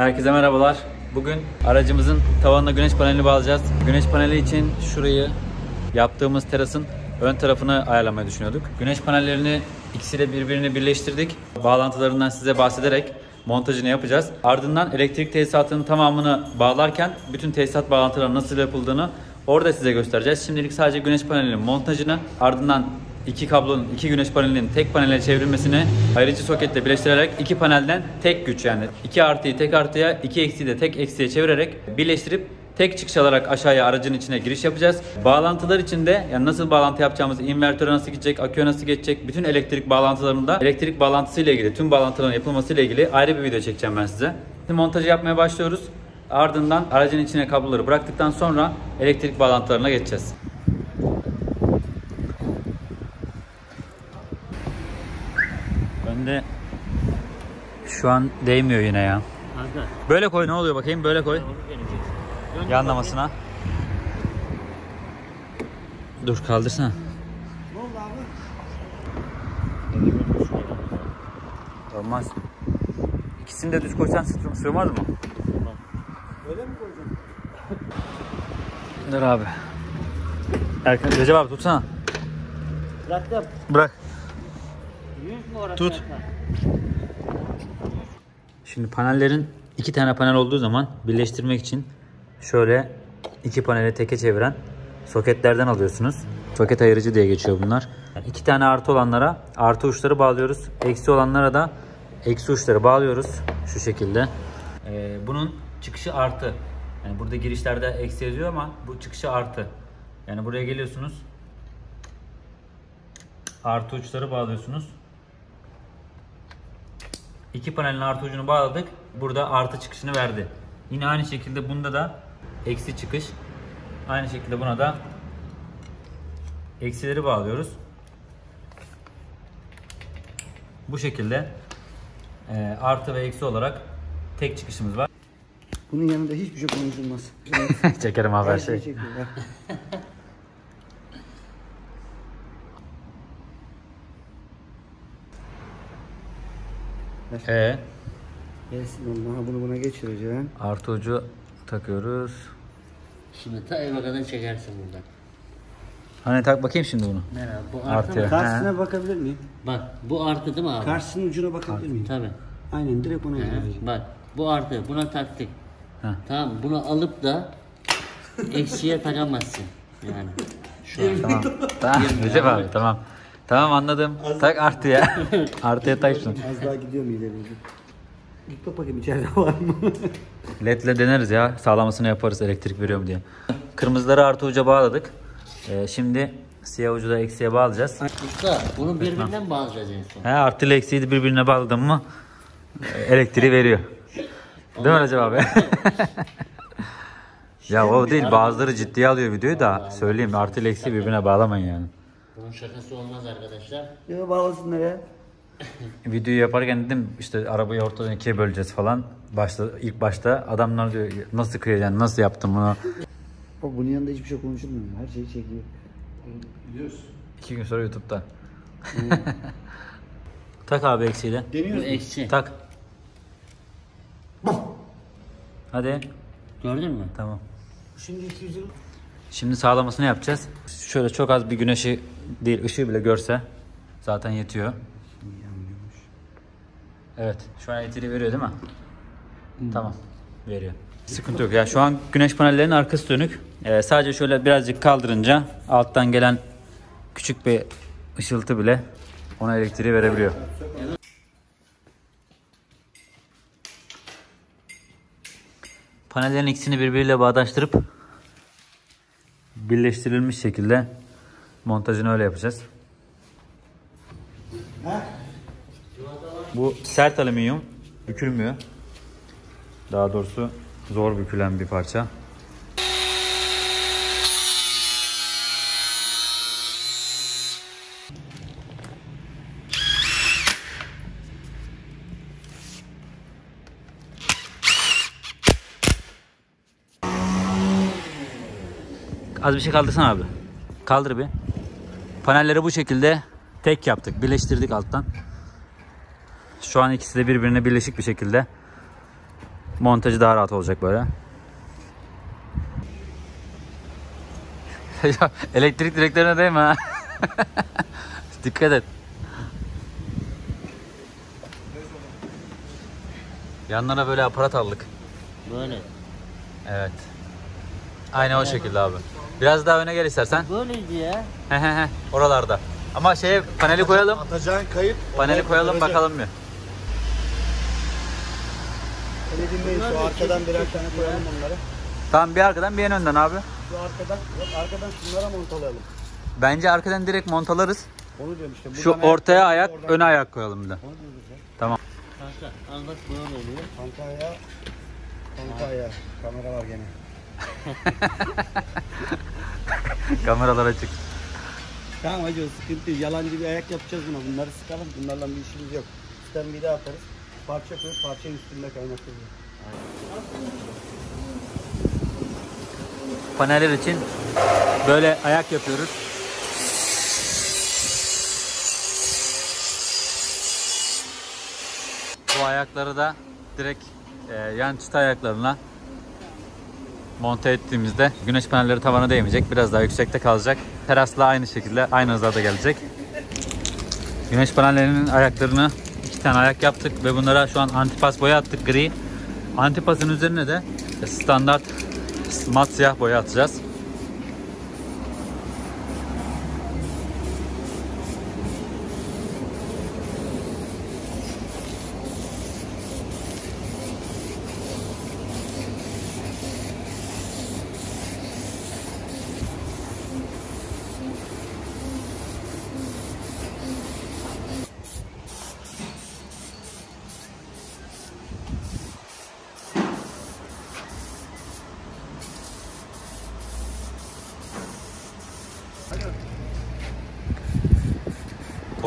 Herkese merhabalar. Bugün aracımızın tavanına güneş panelini bağlayacağız. Güneş paneli için şurayı yaptığımız terasın ön tarafını ayarlamayı düşünüyorduk. Güneş panellerini ikisiyle birbirini birleştirdik. Bağlantılarından size bahsederek montajını yapacağız. Ardından elektrik tesisatının tamamını bağlarken bütün tesisat bağlantılarının nasıl yapıldığını orada size göstereceğiz. Şimdilik sadece güneş panelinin montajını ardından iki kablonun iki güneş panelinin tek panele çevrilmesini ayrıcı soketle birleştirerek iki panelden tek güç yani iki artıyı tek artıya iki eksiği de tek eksiye çevirerek birleştirip tek çıkış alarak aşağıya aracın içine giriş yapacağız. Bağlantılar içinde yani nasıl bağlantı yapacağımız, invertöre nasıl gidecek, aküye nasıl geçecek, bütün elektrik bağlantılarında elektrik bağlantısı ile ilgili, tüm bağlantıların yapılması ile ilgili ayrı bir video çekeceğim ben size. Şimdi montajı yapmaya başlıyoruz. Ardından aracın içine kabloları bıraktıktan sonra elektrik bağlantılarına geçeceğiz. Önde şu an değmiyor yine ya. Kanka Böyle koy ne oluyor bakayım böyle koy. Yanlamasına. Dur kaldırsana. Olmaz. İkisini de düz koysan sığ- sığmaz mı? Öyle mi koyacaksın? Dur abi. Erkan Recep abi tutsana. Bıraktım. Bırak. Tut. Şimdi panellerin iki tane panel olduğu zaman birleştirmek için şöyle iki paneli teke çeviren soketlerden alıyorsunuz. Soket ayırıcı diye geçiyor bunlar. İki tane artı olanlara artı uçları bağlıyoruz. Eksi olanlara da eksi uçları bağlıyoruz. Şu şekilde. Ee, bunun çıkışı artı. Yani burada girişlerde eksi yazıyor ama bu çıkışı artı. Yani buraya geliyorsunuz. Artı uçları bağlıyorsunuz. İki panelin artı ucunu bağladık. Burada artı çıkışını verdi. Yine aynı şekilde bunda da eksi çıkış. Aynı şekilde buna da eksileri bağlıyoruz. Bu şekilde e, artı ve eksi olarak tek çıkışımız var. Bunun yanında hiçbir şey konuşulmaz. Çekerim abi her Her şey şey. çekiyor. bak. E, Gelsin bunu buna geçireceğim. artı ucu takıyoruz. Şimdi ta eve kadar çekersin buradan. Hani tak bakayım şimdi bunu. Merhaba. Bu artı Artı. mı? Karşısına bakabilir miyim? Bak bu artı değil mi abi? Karşısının ucuna bakabilir miyim? Tabii. Aynen direkt ona Hı, geçireceğim. Bak bu artı. Buna taktık. Heh. Tamam bunu alıp da eksiye takamazsın. Yani. Şu an. Tamam. tamam. Recep abi tamam. Tamam anladım. Tak artıya. Artıya tak şunu. Az daha gidiyor mu ileri? Git bak bakayım içeride var mı? LED'le deneriz ya. Sağlamasını yaparız elektrik veriyor mu diye. Kırmızıları artı uca bağladık. Ee, şimdi siyah ucu da eksiye bağlayacağız. Usta bunu birbirinden bağlayacağız en son. He, artı ile eksiği de birbirine bağladın mı e, elektriği veriyor. Değil mi Recep abi? ya o değil bazıları ciddiye alıyor videoyu da söyleyeyim artı ile eksiği birbirine bağlamayın yani. Bunun şakası olmaz arkadaşlar. Ya bağlasınlar ya. Videoyu yaparken dedim işte arabayı ortadan ikiye böleceğiz falan. Başta ilk başta adamlar diyor nasıl kıyacaksın nasıl yaptın bunu? Bak bunun yanında hiçbir şey konuşulmuyor. Her şeyi çekiyor. İki gün sonra YouTube'da. tak abi eksiği de. Deniyoruz eksi. Tak. Hadi. Gördün mü? Tamam. Şimdi 220. Şimdi sağlamasını yapacağız. Şöyle çok az bir güneşi değil ışığı bile görse zaten yetiyor. Evet. Şu an elektriği veriyor değil mi? Tamam. Veriyor. Sıkıntı yok. Ya şu an güneş panellerinin arkası dönük. Ee, sadece şöyle birazcık kaldırınca alttan gelen küçük bir ışıltı bile ona elektriği verebiliyor. Panellerin ikisini birbiriyle bağdaştırıp birleştirilmiş şekilde montajını öyle yapacağız. Bu sert alüminyum bükülmüyor. Daha doğrusu zor bükülen bir parça. Az bir şey kaldırsana abi. Kaldır bir. Panelleri bu şekilde tek yaptık. Birleştirdik alttan. Şu an ikisi de birbirine birleşik bir şekilde montajı daha rahat olacak böyle. ya elektrik direklerine değme ha. Dikkat et. Yanlara böyle aparat aldık. Böyle. Evet. Aynı o şekilde abi. Biraz daha öne gel istersen. Böyleydi ya. He he he. Oralarda. Ama şeye paneli koyalım. Atacağın kayıp. Paneli koyalım bakalım bir. Öyle dinleyin şu arkadan birer tane koyalım onları. Tamam bir arkadan bir en önden abi. Şu arkadan, yok arkadan şunlara montalayalım. Bence arkadan direkt montalarız. Onu diyorum işte. Şu buradan ortaya ayak- ayak, oradan- öne ayak koyalım bir de. Onu diyoruz ya. Tamam. Kanka al bak böyle oluyor. Kanka ayağı. Kanka ayağı. Kamera var gene. Kameralar açık. Tamam hacı o sıkıntı yok. Yalancı bir ayak yapacağız buna. Bunları sıkalım. Bunlarla bir işimiz yok. Üstten bir daha atarız. Parça koyup parçanın üstünde kaynatırız. Paneller için böyle ayak yapıyoruz. Bu ayakları da direkt e, yan çıta ayaklarına monte ettiğimizde güneş panelleri tavana değmeyecek. Biraz daha yüksekte kalacak. Terasla aynı şekilde aynı hızlarda gelecek. Güneş panellerinin ayaklarını iki tane ayak yaptık ve bunlara şu an antipas boya attık gri. Antipasın üzerine de standart mat siyah boya atacağız.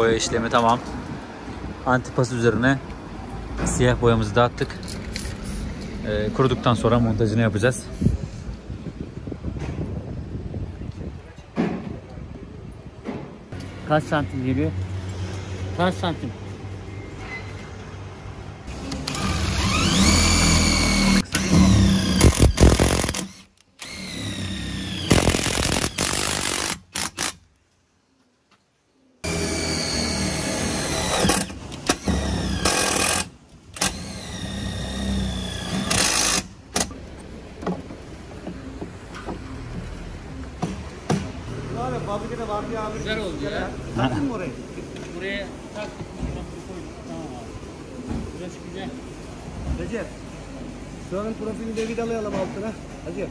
Boya işlemi tamam. Antipas üzerine siyah boyamızı dağıttık. Ee, kuruduktan sonra montajını yapacağız. Kaç santim geliyor? Kaç santim? Abi fabrikada var bir abi. Güzel oldu ya. Taktın mı orayı? Buraya taktık. koyduk. Tamam abi. Burası güzel. Recep. Şuranın profilini de vidalayalım altına. Hacı.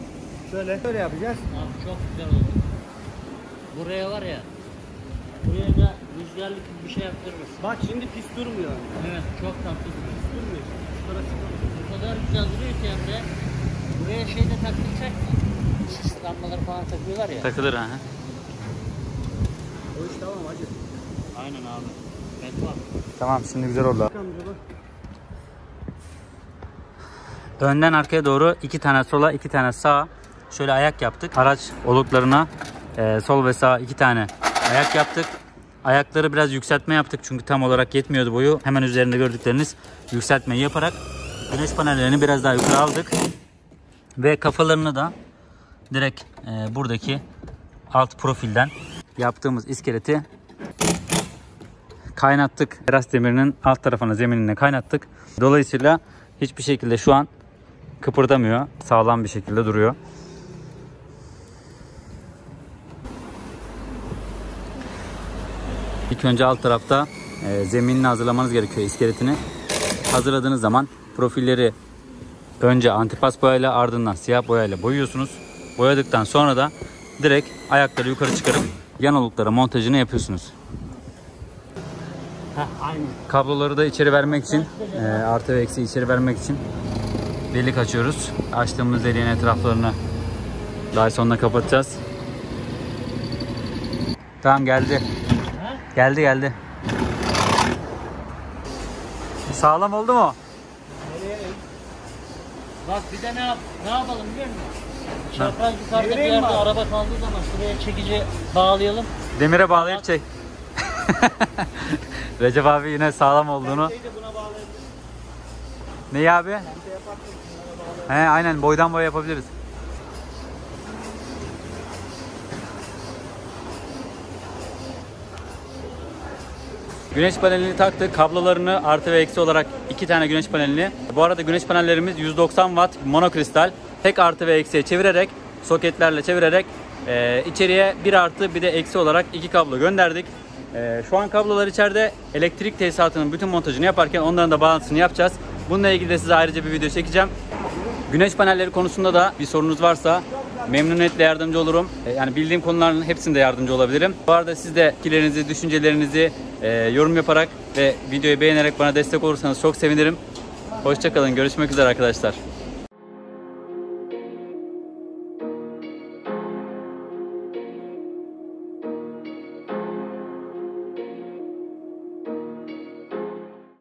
Şöyle. Şöyle yapacağız. Abi çok güzel oldu. Buraya var ya. Buraya da rüzgarlık bir şey yaptırırız. Bak şimdi pis durmuyor. Evet çok tatlı duruyor. Durmuyor. Şu tarafı O kadar güzel duruyor ki Emre. Buraya şey de takılacak mı? Sis lambaları falan takıyorlar ya. Takılır ha. Tamam hacı. Aynen abi. Var. Tamam şimdi güzel oldu. Önden arkaya doğru iki tane sola iki tane sağa şöyle ayak yaptık. Araç oluklarına e, sol ve sağ iki tane ayak yaptık. Ayakları biraz yükseltme yaptık çünkü tam olarak yetmiyordu boyu. Hemen üzerinde gördükleriniz yükseltmeyi yaparak güneş panellerini biraz daha yukarı aldık. Ve kafalarını da direkt e, buradaki alt profilden yaptığımız iskeleti kaynattık. Teras demirinin alt tarafına zeminine kaynattık. Dolayısıyla hiçbir şekilde şu an kıpırdamıyor. Sağlam bir şekilde duruyor. İlk önce alt tarafta e, zeminini hazırlamanız gerekiyor iskeletini. Hazırladığınız zaman profilleri önce antipas boyayla ardından siyah boyayla boyuyorsunuz. Boyadıktan sonra da direkt ayakları yukarı çıkarıp yan oluklara montajını yapıyorsunuz. Heh. Kabloları da içeri vermek için e, artı ve eksi içeri vermek için delik açıyoruz. Açtığımız deliğin etraflarını daha sonra kapatacağız. Tamam geldi. Geldi geldi. Sağlam oldu mu? Bak bir de ne, yap ne yapalım biliyor musun? Çapraz yukarıda bir yerde araba kaldığı zaman şuraya çekici bağlayalım. Demire bağlayıp çek. Recep abi yine sağlam olduğunu. Neyi abi? He aynen boydan boya yapabiliriz. Güneş panelini taktık. Kablolarını artı ve eksi olarak iki tane güneş panelini. Bu arada güneş panellerimiz 190 watt monokristal. Tek artı ve eksiye çevirerek, soketlerle çevirerek e, içeriye bir artı bir de eksi olarak iki kablo gönderdik. E, şu an kablolar içeride elektrik tesisatının bütün montajını yaparken onların da bağlantısını yapacağız. Bununla ilgili de size ayrıca bir video çekeceğim. Güneş panelleri konusunda da bir sorunuz varsa memnuniyetle yardımcı olurum. E, Yani bildiğim konuların hepsinde yardımcı olabilirim. Bu arada siz de fikirlerinizi, düşüncelerinizi e, yorum yaparak ve videoyu beğenerek bana destek olursanız çok sevinirim. Hoşçakalın. Görüşmek üzere arkadaşlar.